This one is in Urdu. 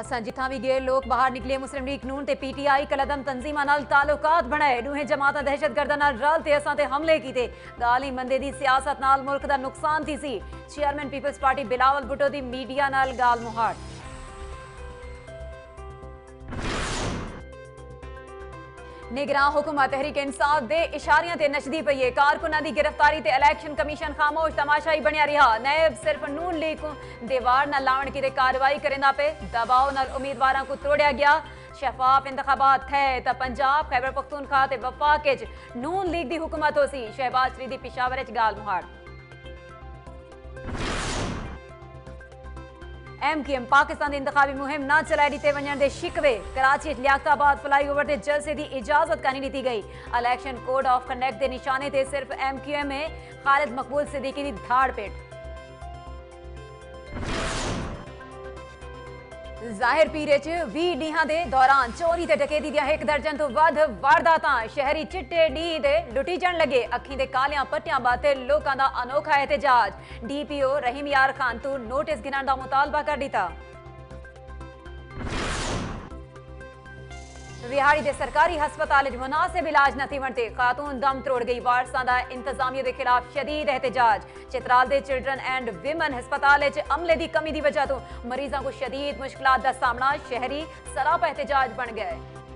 اصل جتنا بھی گئے لوگ باہر نکلے مسلم لیگ قانون سے پی ٹی آئی کلدم تنظیمہ تعلقات بنائے دوںہیں جماعتیں دہشت گردوں رلتے اصل تمل کیتے گال ہی مندے کی سیاست نالک کا نقصان تھی سیئرمین پیپلز پارٹی بلاول گٹو کی میڈیا گال مہار نگراں حکومت تحریک انصاف دے اشاریاں تے نشدی نچد پیے کارکنوں دی گرفتاری تے الیکشن کمیشن خاموش تماشائی بنیا رہا نیب صرف نون لیگ دیوار نہ کی کتنے کاروائی کرنے نہ پے دباؤ امیدواراں کو توڑیا گیا شفاف انتخابات تھے تا پنجاب خیبر وفاق نیگ دی حکومت ہوتی شہبازری پیشاور گال مہار ایم کی ایم پاکستان دی انتخابی مہم نہ چلائی دیتے ونجن دے شکوے کراچی آباد فلائی اوور فلائیور جلسے دی اجازت کانی دیتی گئی الیکشن کوڈ آف کنڈکٹ دے نشانے دے صرف ایم کیو ایم میں خالد مقبول صدیقی دی دھاڑ پیٹ ظاہر پیڑ چی ڈیان چوری سے ڈکیتی ایک درجن تو ود واردات شہری چھٹے ڈی لٹی جان لگے اکیلے پٹیاں بات لوگوں کا انوکھا احتجاج ڈی پی او رحیم خان توٹس گنان کا مطالبہ کر د بہاڑی کے سرکاری ہسپتال مناسب علاج نہیں بنتے خاتون دم توڑ گئی وارسا انتظامیہ خلاف شدید احتجاج چترال کے چلڈرن اینڈ ویمن ہسپتال عملے کی کمی کی وجہ تو مریضوں کو شدید مشکلات کا سامنا شہری سراب احتجاج بن گیا